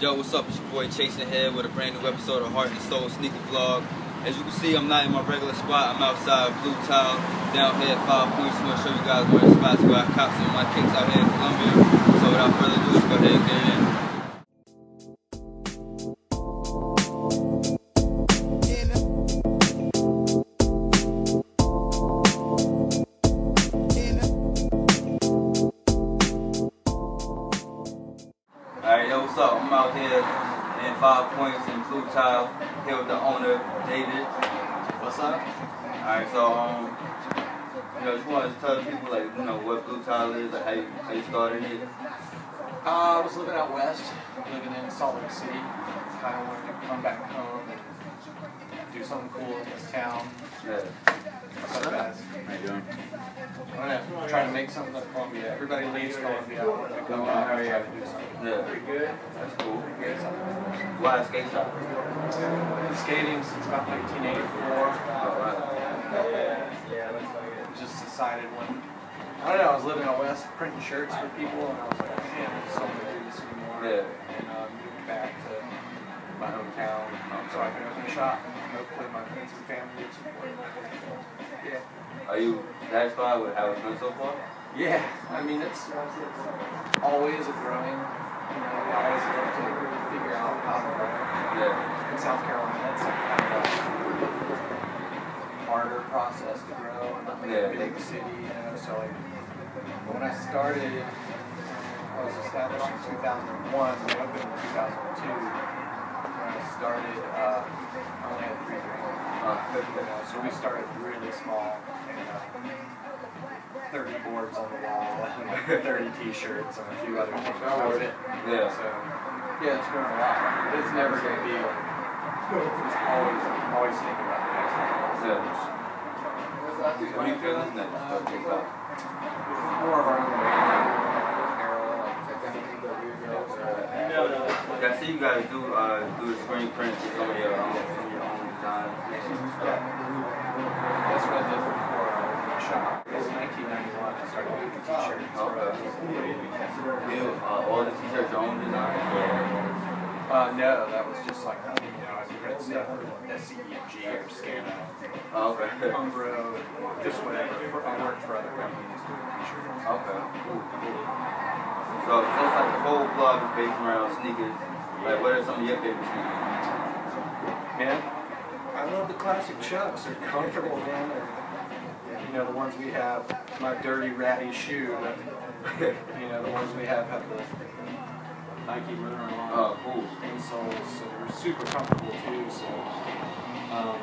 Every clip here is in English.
Yo, what's up? It's your boy Chasing Head with a brand new episode of Heart and Sole Sneaker Vlog. As you can see, I'm not in my regular spot. I'm outside Blue Tile, down here at Five Points. I'm gonna show you guys where the spots where I caught some of my kicks out here in Columbia. So without further ado, let's go ahead and get in. Salt Lake City. Kind of wanted to come back home and do something cool in this town. Yeah. What's up, guys? How you doing? I'm gonna try to make something of Columbia. Everybody leaves Columbia. To come out try to do something. Yeah. Pretty good. That's cool. Something. Why skate shop? Been skating since about 1984. Alright. Just decided when I don't know. I was living out west, printing shirts for people, and I was like, man, I just don't want to do this anymore. Yeah. And to my hometown um, so I can open a shop. and Hopefully, my friends and family would support. Yeah. Are you satisfied with how it's been so far? Yeah. I mean, it's always a growing. You know, we always look to figure out how to grow. Yeah. In South Carolina, it's a kind of a harder process to grow. and Not Yeah. a big city, you know. So like, when I started, I was established in 2001. We opened in 2002. Started, uh, I only had three. Uh, so we started really small. And, uh, 30 boards on the wall, and like 30 t-shirts, and a few other things. That was it. yeah. So, yeah, it's grown a lot. But it's never going to be like, it's always, always thinking about the next thing. Yeah. What do you feel is next Big Top? More of our own apparel, I see you guys do uh, do the screen prints with some of your own, some of your own designs. That's what I did before the shop. It was 1991. I started making t-shirts. Okay. Uh, all the t-shirts your own design? Uh, no, that was just like, you know, I print stuff for SCE&G or Scana, Oh, okay. Umbro, just whatever. I worked for other companies doing t-shirts. Okay. Cool, cool. So since like the whole vlog is based around sneakers, like what are some of your favorite sneakers? Man, I love the classic Chucks. They're comfortable, man. They're, you know, the ones we have, my dirty, ratty shoe. But, you know, the ones we have have the Nike Lunar Long Oh, cool. insoles, so they're super comfortable too. So, um,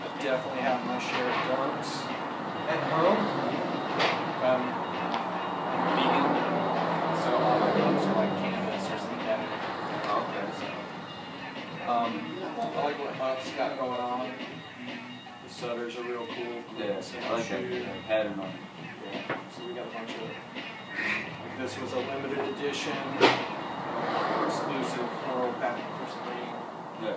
I definitely have my share of dunks at home. Um, I'm vegan, so all my dunks are like canvas or synthetic. Okay. Um, I like what HUF's got going on. The Sutters are real cool. Yeah, Same I like that shoe. pattern on it. Yeah. So we got a bunch of. This was a limited edition, exclusive floral for Supreme. Yeah.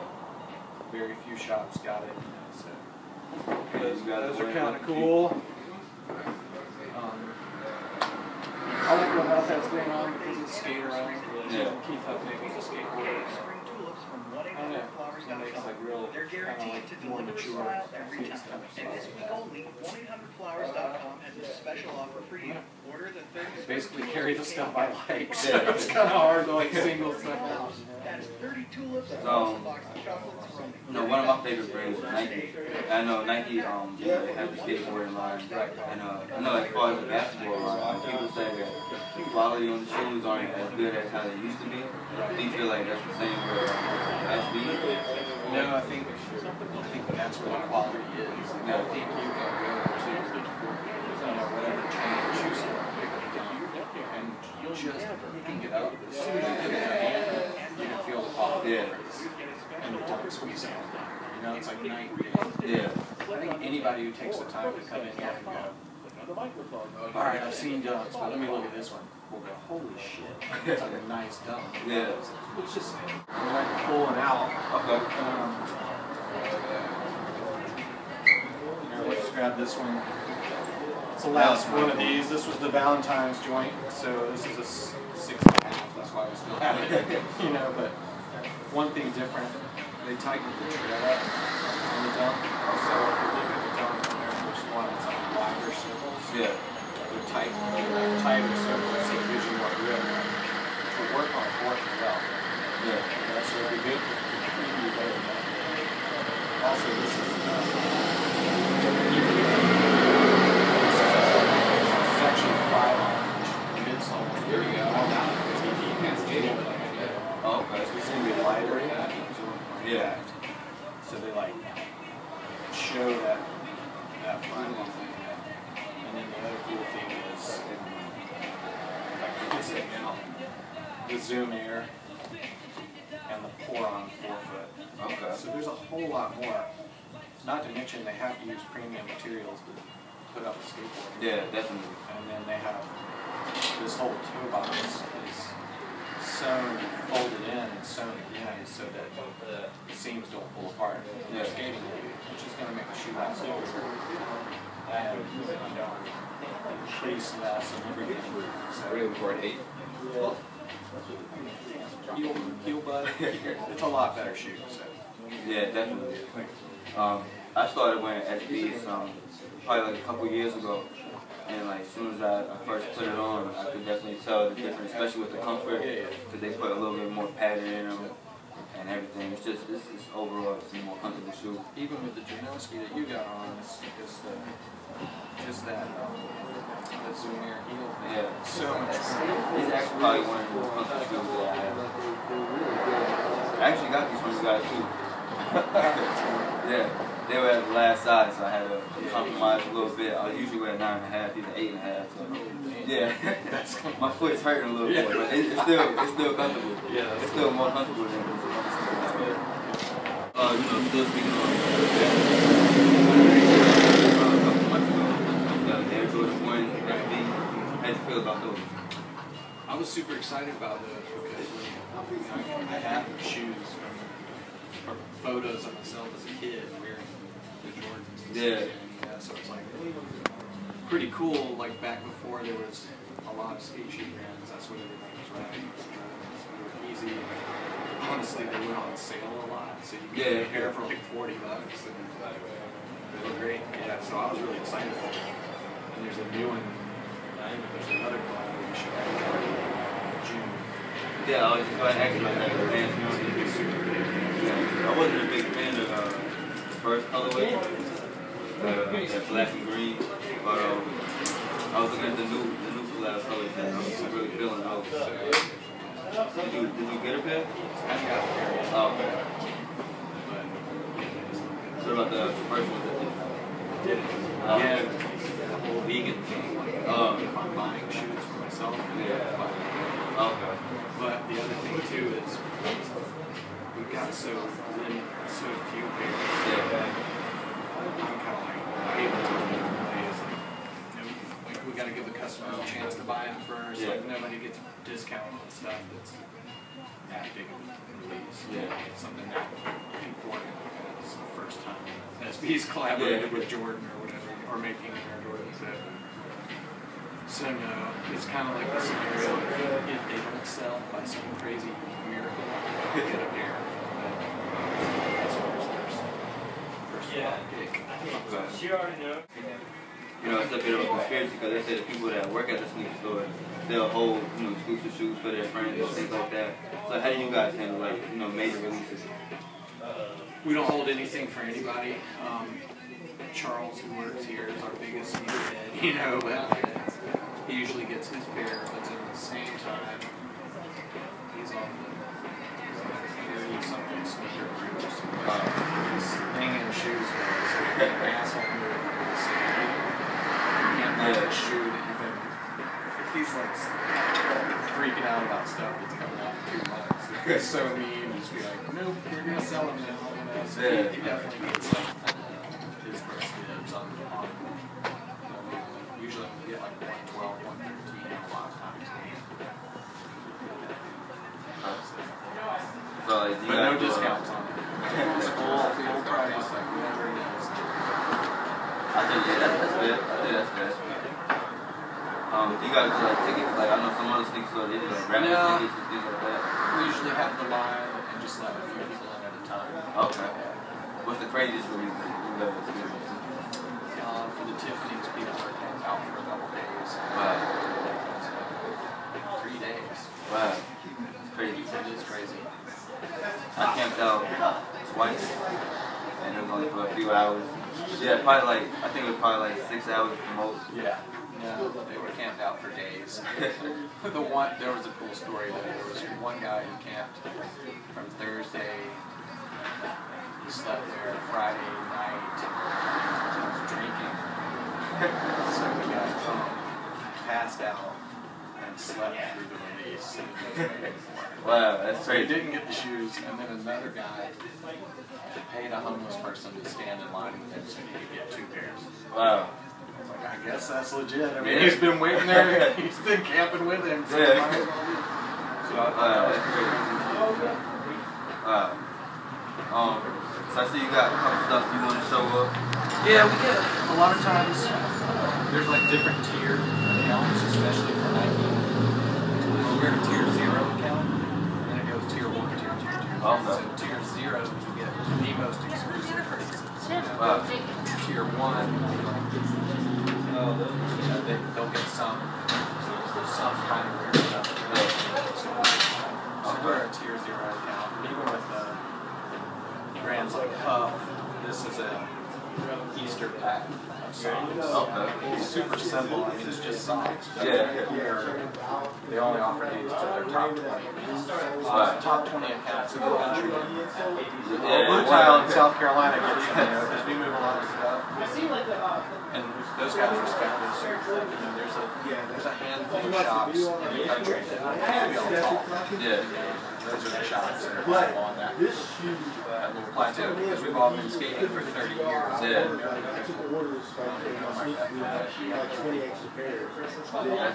Very few shops got it. So those, those are kind of cool. Um, I like what HUF that's going on because it's skater around. Yeah. Keith Huff was a skateboarder. Spring tulips from I don't know. Makes like real, They're guaranteed to like more deliver mature style every time. stuff. And this week only, 1-800-Flowers.com has a special offer for you. Order the 30 basically carry the stuff I like, so Yeah. it's kind of hard to like single stuff out. That is 30 tulips and So, a box of chocolates from You know, one of my favorite brands is Nike. I know Nike um, you know, has the skateboarding line. And uh, I know as far as the basketball line, people say that the quality on the shoes aren't as good as how they used to be. Do you feel like that's the same with SB? No, I think I think that's where the quality is. I think you can go to you know whatever chain shoe store, pick up a dunk, and just picking it up as soon as you put it you can feel the quality Yeah. And the dunk squeeze out. You know, it's like night and day. Yeah. I think anybody who takes the time to come in here and go, all right, I've seen dunks, but let me look at this one. We'll go, holy shit, that's like a nice dunk. Yeah. It's just, I like pulling out. Okay. Um, here, let's grab this one. It's the last one of these. This was the Valentine's joint, so this is a six and a half. That's why we still have it. you know, but one thing different, they tightened the tread up on the dunk. So if you look at the dunk on their first one, it's like wider circles. Yeah. They're tight, they're tighter circles, so it gives you more grip to work on fourth as well. Yeah. That's really good for preview. Also, this is uh, this is actually five on midsole. Here we go. Oh, okay. So it's gonna be lighter. Yeah. So they like show that that final thing, And then the other cool thing is like this thing now, the zoom air and the pour on forefoot. Okay. So there's a whole lot more. Not to mention they have to use premium materials to put up a skateboard. Yeah, definitely. And then they have this whole toe box is sewn, folded in, and sewn again so that the seams don't pull apart Yeah. skating, which is going to make the shoe last longer. And you know, increase less and everything. So Really an eight. heel, heel bud, it's a lot better shoe. So. Yeah, definitely. Um, I started wearing SBs um, probably like a couple years ago, and like as soon as I, I first put it on, I could definitely tell the difference, especially with the comfort, because they put a little bit more padding in them and everything. It's just it's, it's overall it's a more comfortable shoe. even with the Janoski that you got on, it's just the, just that, um, the zoom air heel thing. Yeah. So much. These actually probably one of the most comfortable shoes that I have. I actually got these from you guys too. yeah, they were at the last size, so I had to compromise a little bit. I usually wear nine and a half, these are eight and a half. So yeah, my foot's hurting a little bit, but it, it's still it's still comfortable. Yeah, it's still more comfortable than this. Uh, you know, still speaking on uh, a couple months ago, the Air Jordan One How'd you feel about those? I was super excited about those because you know, I had shoes from, or photos of myself as a kid wearing the Jordans. and Yeah. stuff. Yeah, so it's like pretty cool. Like back before there was a lot of skate shoe brands, that's what everybody was riding. was Jordans. They were easy. Honestly, they went on sale a lot, so you could Yeah. get a pair for like forty bucks, and they were great. Yeah, so I was really excited for it. And there's a new one. There's another collaboration in June. Yeah, I was just going to ask you about that. The Lance Mountain. Yeah, I wasn't a big fan of uh, the first colorway, the black and green, but um, I was looking at the new the new collab colors and I was really feeling those. Did you did you get a pair? Oh, okay. But What about the first one? that did it. Oh. Yeah, the whole vegan thing. Oh. if I'm buying shoes for myself, Yeah. Okay. but the other thing too is we got so so few pairs. Yeah. that I'm kind of like able to play is like, you know, like we got to give the customers a chance to buy them first. Yeah. Like nobody gets a discount on stuff that's that big of a release. Yeah. It's something that important. It's the first time SB's collaborated Yeah. with Jordan or whatever, or making an Air Jordan set. So no, it's kind of like the scenario if they don't sell by some crazy miracle, get a pair. But that's always first, first Yeah. pick. Right. She already knows. You know, it's a bit of a conspiracy because they say the people that work at the sneaker store, they'll hold, you know, exclusive shoes for their friends and things like that. So how do you guys handle like, you know, major releases? We don't hold anything for anybody. Um, Charles, who works here, is our biggest sneakerhead, you know, but he usually gets his pair, but at the same time, he's on the 30 something sneaker groups. He's hanging shoes. So an asshole you a shoe that you've been. He's like freaking out about stuff that's coming out in two months. So mean, just be like, nope, we're gonna sell them now. You know? So he, he definitely gets like his first dibs on, on you know, usually we get like 112, 113 a lot of times. So like, But no uh, discounts on it. It's price, like whatever it is. I think yeah, that's, that's fair. I think that's fair. Um, do you guys do like tickets? Like I know some other sneaker stores they do like raffle No. tickets and things like that. We usually have the line and just let a few people in at a time. Okay. What's the craziest movie you've ever experienced? Uh, for the Tiffany's, people were camped out for a couple days. Wow. Three days. Wow. It's crazy. It is crazy. I camped out twice, and it was only for a few hours. Yeah, probably like I think it was probably like six hours at the most. Yeah. Yeah, they were camped out for days. the one there was a cool story that there was one guy who camped from Thursday. He slept there Friday night. He was drinking. so he got home, passed out, and slept through the release. Wow, that's So he didn't get the shoes, and then another guy paid a homeless person to stand in line with him so he could get two pairs. Wow. I was like, I guess that's legit. I mean, Yeah. he's been waiting there. He's been camping with him. So Yeah. might as well be. So I thought Wow, that was that's crazy. Wow. Um, so I see you got a couple stuff you want to show up. Yeah, we get a lot of times. There's like different tier accounts, especially for Nike. We're tier zero account, and then it goes tier one, tier two, tier three. Okay. So tier zero, you get the most exclusive pieces. Wow. Tier one, you know, they, they'll get some, some kind of weird stuff. So we're a tier zero account, even with uh, brands like HUF. This is a Easter pack of socks. Oh, okay. It's super simple. I mean, it's just socks. but Yeah. They only offer these to their top 20. Right. Top 20 accounts in the country. Yeah, Blue wow. Tile in South Carolina gets them there because we move a lot of stuff. And those guys respect us. You know, there's a there's a handful of shops in the country that all call. Yeah. Those are the shops that are that, that little plateau because we've all been skating for 30 years. Yeah.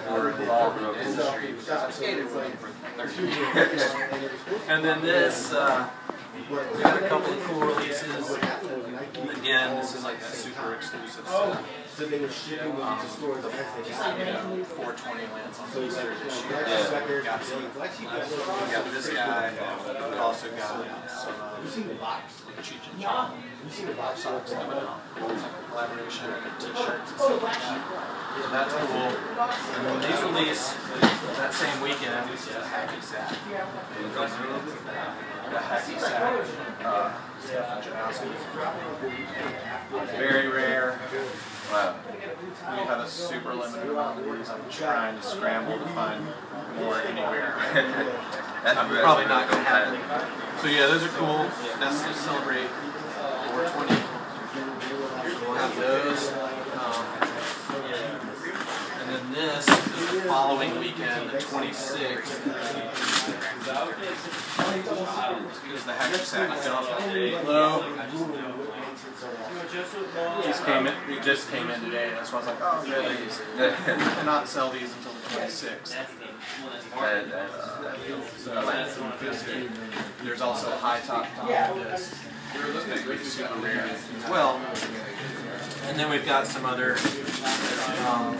We're what involved in the industry because I've skated for 30 years. And then this, uh, we got a couple of cool releases. Again, this is like that super exclusive stuff. So they were shipping them to stores the next day. You know, 420 lands on Easter this year. Yeah. Got some, we got this guy. We also got some You uh, seen the box? Cheech and Chong You seen the box? socks coming out. It's like a collaboration with t-shirts and stuff like that. So that's cool. And then these release that same weekend. This is a hacky sack. The hacky sack. Uh, Stefan Janoski. Very rare. Wow. We have a super limited amount of these. I'm trying to scramble to find more anywhere. That's I'm probably not going to happen. So yeah, those are cool. That's to celebrate 420. We'll have those. Um, and then this is the following weekend, the 26th. Just came in, we just came in today. That's why I was like, oh, yeah, these. Cannot sell these until the 26th. That- that's- So, there's also a high top top of this. Well. And then we've got some other um,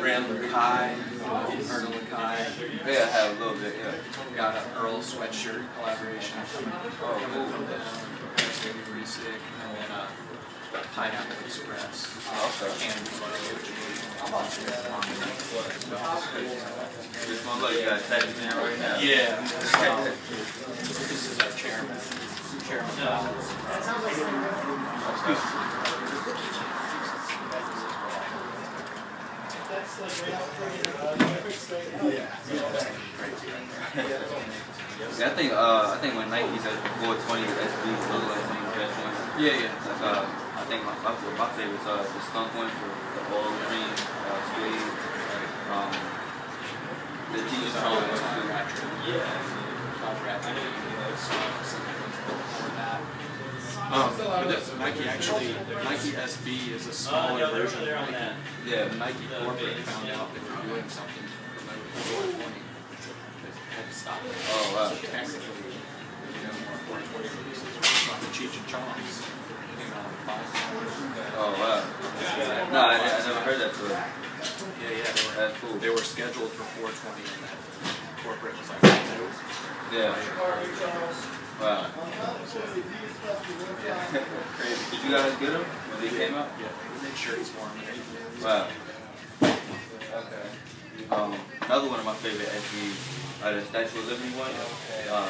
brand Lakai, Earl Lakai. Yeah, I have a little bit, yeah. We've got an Earl sweatshirt collaboration coming from them. That's gonna be pretty sick. And then uh, Pineapple Express. Okay. Candy butter, which This one, look, you got tag it in right now. Yeah. So, this is our chairman. Chairman Fowler. Yeah, I think uh, I think when Nike does the 420 SB, those are the best ones. Yeah, yeah. Like uh, I think my my, my favorite uh the skunk one for the oil green uh, suede. Um, the T-shirt one too. Um, but this Nike actually, Nike SB is a smaller version of Nike. Yeah. The Nike corporate found out they were doing something for Nike 420. They had to stop it. Oh wow. So technically, you know, more 420 releases were like Cheech and Chong's. Came out on five. Oh wow. No, I, I never heard that before. Yeah, yeah. They were, That's cool. they were scheduled for 420 and then corporate was like, no. Yeah. Wow. Yeah. Crazy. Did you guys get them when they came out? Yeah. Make sure he's warm. Wow. Okay. Um, another one of my favorite SBs, uh, the Statue of Liberty one. Uh,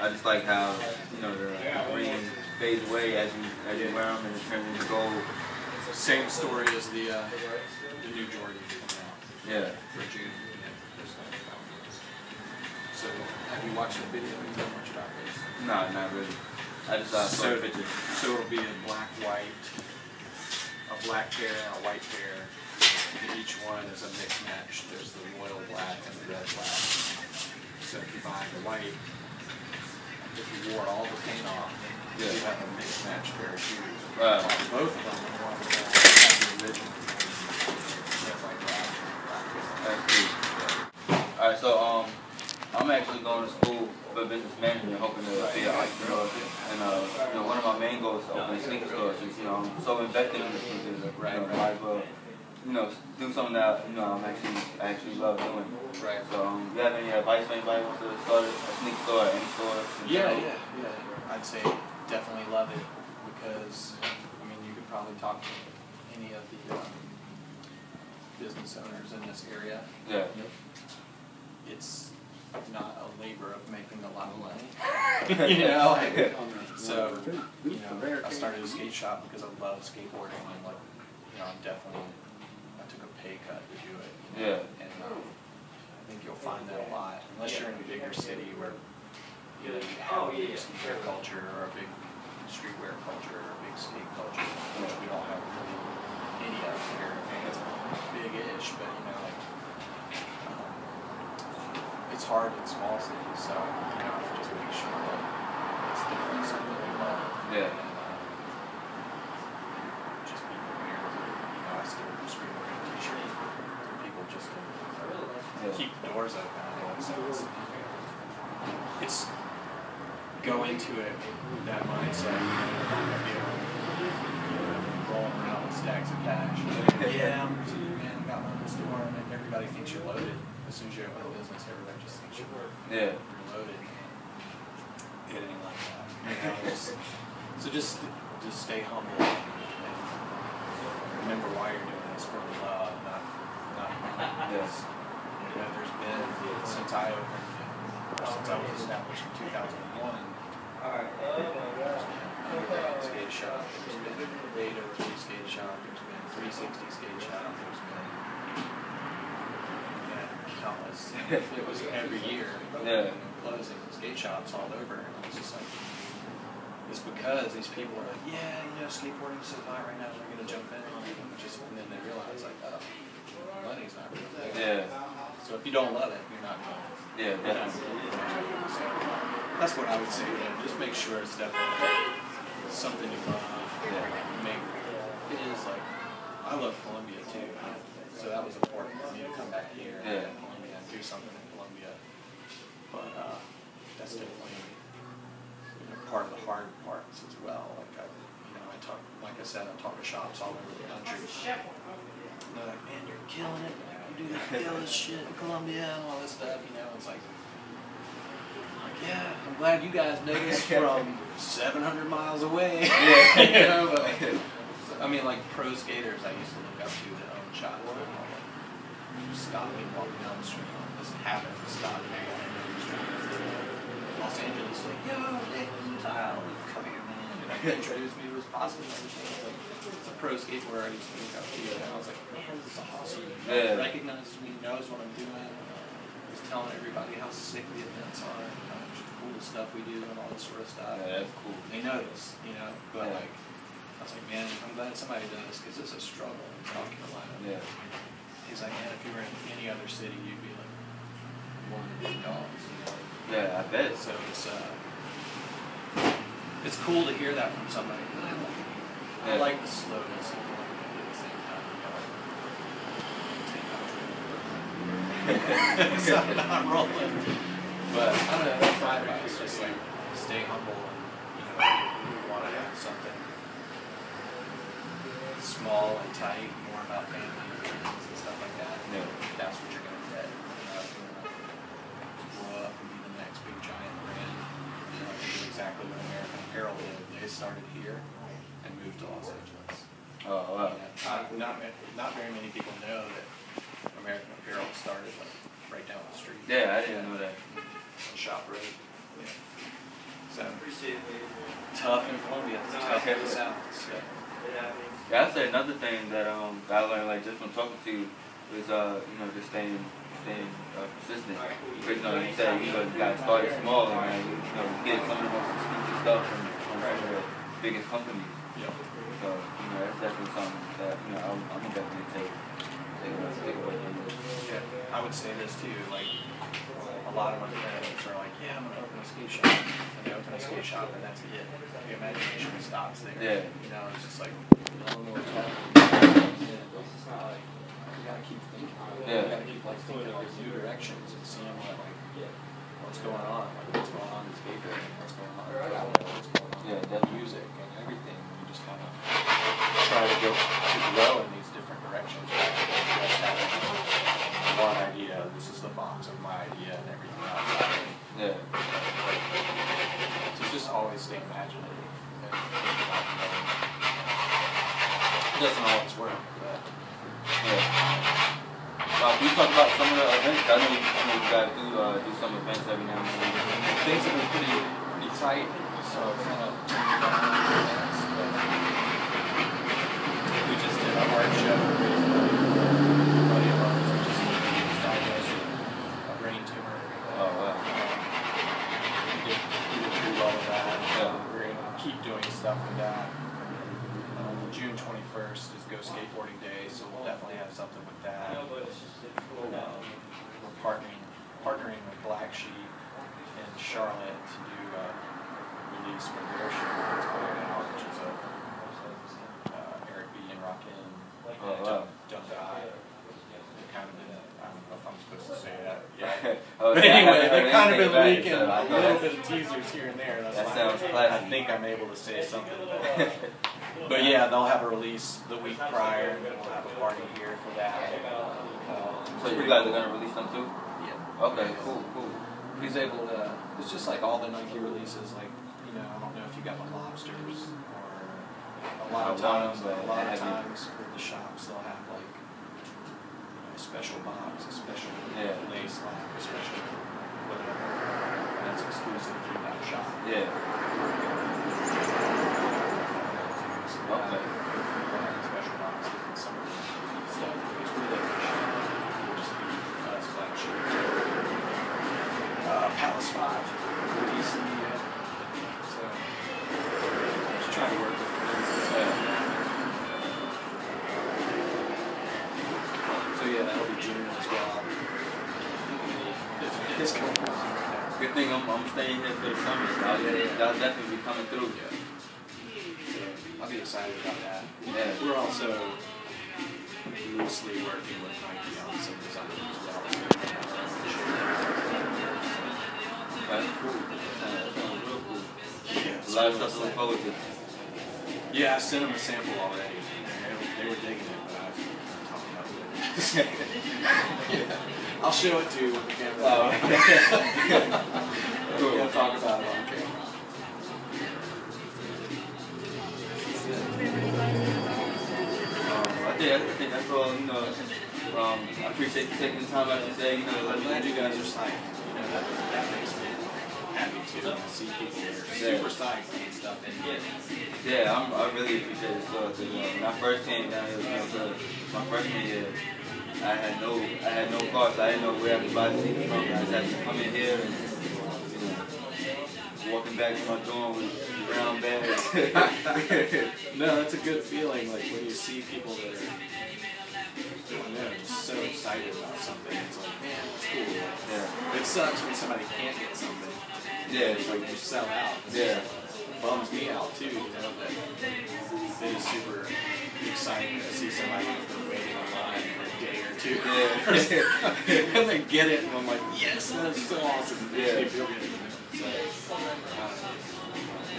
I just like how you know the green fades away as you as you wear them and it turns into gold. Same story as the uh, the new Jordan Yeah. for June. So, have you watched the video? You know much about this? No, not really. I just uh, So- the. So it'll be a black white, a black pair and a white pair. And each one is a mix match. There's the royal black and the red black. So if you buy the white, if you wore all the paint off, Yeah. you have a mix match pair of shoes. Wow. Both of them are one of the original. Stuff like that. That's cool. All right, so um, I'm actually going to school for business management, hoping to be an entrepreneur. And uh, you know, one of my main goals is to open a sneaker store. Since you know I'm so invested in the sneakers, you know, might as well, you know, do something that you know I'm actually I actually love doing. Right. So um, do you have any advice for anybody who wants to start a sneaker store or any store? Yeah, yeah, yeah. I'd say definitely love it because I mean you could probably talk to any of the um, business owners in this area. Yeah. It's not a labor of making a lot of money. you know, like, so you know, I started a skate shop because I love skateboarding and like you know I'm definitely I took a pay cut to do it. You know? Yeah. And um, I think you'll find that a lot unless you're in a bigger city where you know you have a big sneaker culture or a big streetwear culture or a big skate culture, which we don't have really any of here. It's big-ish, but you know like. Um, it's hard in small cities, so you know, just make sure that it's definitely something we love. Yeah. And, uh, just be prepared to, you know, I still do screen wearing t-shirts for people just to Yeah. keep the doors open. Know, so it's, it's go into it with that mindset. You know, you're not gonna be able to, you know, rolling around with stacks of cash. yeah, I'm man, I got my own store, and everybody thinks you're loaded. As soon as you open a business, everybody just thinks you're Yeah. you're loaded. It ain't like that. You know, just- so just just stay humble and remember why you're doing this for love, not not. Yes. You know, there's been since I opened, or since I was established in 2001. There's been Underground Skate Shop. There's been 803 Skate Shop. There's been 360 Skate Shop. There's been yeah, It was every year. Yeah. Closing skate shops all over, and I was just like, it's because these people are like, yeah, you know, skateboarding's so hot right now, we're gonna jump in. And just and then they realize like, oh, money's not really there. Yeah. So if you don't love it, you're not going. Yeah. Definitely. So that's what I would say. Then just make sure it's definitely something you love. Yeah. Make it is like I love Columbia too, so that was important for me to come back here Yeah. And Columbia and do something in Columbia. But uh, that's definitely you know, part of the hard parts as well. Like I, you know, I talk, like I said, I talk to shops all over the country. And they're like, man, you're killing it. You do the illest shit in Columbia and all this stuff. You know, it's like. Like, yeah, I'm glad you guys noticed from 700 miles away. Yeah. you know, but I mean, like pro skaters I used to look up to that own shops. That would, like, Just stop me walking down the street. Just happen to me walking down the street. Los Angeles, like, yo, Nick Tile, come here, man. And like, introduced me to his posse and everything. Like, it's a pro skateboarder I used to look up to. And I was like, man, this is awesome. He recognizes me, knows what I'm doing. He's telling everybody how sick the events are, how much cool stuff we do, and all this sort of stuff. Yeah, that's cool. They notice, you know, but Yeah. like, I was like, man, I'm glad somebody does because it's a struggle in South Carolina. Yeah. He's like, man, if you were in any other city, you'd be like one of the big dogs, you know. Yeah, I bet. So it's uh, it's cool to hear that from somebody. But I like, I like the slowness of it the same time. You know, so I'm not rolling. But I don't know. That's my advice. Just like stay humble and you know, you want to have something small and tight, more about family and friends know that that's what you're gonna get. Uh, you're gonna up and be the next big giant brand. You know exactly what American Apparel did. They started here and moved to Los Angeles. Oh, wow. You uh, know, not, not, not very many people know that American Apparel started like right down the street. Yeah, I didn't know that. Shop Road. Yeah. So appreciate it. Tough in Columbia. It's tough in the South. So. Yeah, that's another thing that um, I learned like just from talking to you is uh you know just staying staying uh, persistent. Because you know you said you know you got started small and uh, you, you know you get some of the most exclusive stuff from, from some of the biggest companies. Yeah. So you know that's definitely something that you know I'm, I'm gonna definitely take take away take away from this. Yeah, I would say this too. Like a lot of my friends are like, "Yeah, I'm gonna open a skate shop," and they open a skate shop, and that's it. The imagination stops there. Yeah. You know, it's just like no more talking. It's not like you gotta keep thinking. Yeah. You gotta keep like thinking like new directions and seeing what like what's going on, like what's going on in skateboarding, what's going on in travel, what's going on Yeah, in definitely. music and everything. You just kind of try to go to grow in these different directions. rather than just having one idea. This is the box of my idea, and everything else. Yeah. So just always stay imaginative. and think about the other. It doesn't always work, but Yeah. Uh, you talk about some of the events? I know you, I know you guys do uh, do some events every now and then. things have been pretty pretty tight. So kind of turned down events, but we just did a hard show. raised money for a buddy of ours just was diagnosed with a brain tumor. Oh wow. We did, we did pretty well with that. Yeah. We're to keep doing stuff with that. June 21st is Go Skateboarding Day, so we'll definitely have something with that. Um, we're partnering, partnering with Black Sheep in Charlotte to do a release for their show that's going out, which is a uh, Eric B. and Rakim. Oh, wow. Don't Die. Kind of been, I don't know if I'm supposed to say that. Yeah. Oh, But anyway, they've kind of been about it, leaking so I a thought little bit of teasers here and there. That's That why sounds I classy. think I'm able to say something. But, but yeah, they'll have a release the week prior, and we'll have a party here for that. Um, So you guys are gonna release them too? Yeah. Okay, cool, cool. He's able to. It's just like all the Nike releases. Like you know, I don't know if you got the lobsters or a lot of times. A lot of times with the shops, they'll have like you know, a special box, a special Yeah. lace lock, a special whatever. That's exclusive to that shop. Yeah. Okay. Special boxes and some of the stuff is really just us black sheep. Uh, Palace Five, DC. So just trying to work with. So yeah, that'll be June as well. It's, it's going on right now. Good thing I'm, I'm staying here for the summer. So I'll, I'll definitely be coming through. Be excited about that. Yeah. We're also loosely working with Nike on some design as well. That's cool. That sounds, that real cool. Yeah, A lot of stuff to look forward to. Yeah, I sent them a sample already. They were, they were digging it, but I was talking about it. I'll show it to you when the camera's Oh, okay. Gonna talk about it on camera. Um, I think, that's all, you know. Um, I appreciate you taking the time out today, you know, I'm glad you guys are psyched. You know, that, that makes me happy too. I see people that super psyched and stuff. And Yeah, I'm, I really appreciate it. So, 'cause, uh, when I first came down here, you know, my freshman year, I had no, I had no cars. I didn't know where I could buy seats from. I just had to come in here and, you know, walking back to my dorm with brown bags. no, that's a good feeling. Like when you see people that are, don't know, just so excited about something. It's like, man, it's cool. yeah, It sucks when somebody can't get something. yeah, It's like you sell out. It's yeah, just bums me out too, you know, but it is super exciting to see somebody who's waiting in line for a day or two. Yeah. and they get it, and I'm like, yes, that's so awesome. Yeah.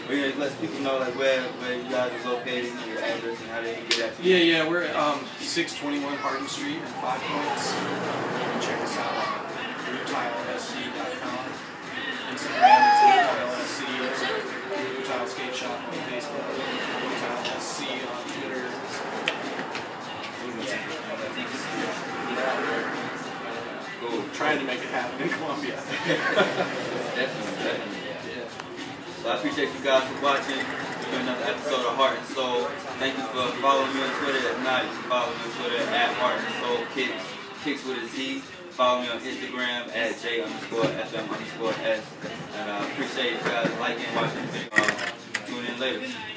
We let people know like where where you guys are located, your address, and how they can get at you. Yeah, yeah, we're at um, 621 Harden Street in Five Points. You can check us out on BlueTileSC.com, Instagram is BlueTileSC, Blue Tile Skate Shop on Facebook, Blue on Twitter. Yeah. yeah. Cool. Trying to make it happen in Columbia. definitely, definitely. So I appreciate you guys for watching. We're another episode of Heart and Sole. Thank you for following me on Twitter. You can follow me on Twitter at Heart and Sole Kicks, Kicks with a Z. Follow me on Instagram at J underscore FM underscore S. And I uh, appreciate you guys liking, watching the video. Uh, tune in later.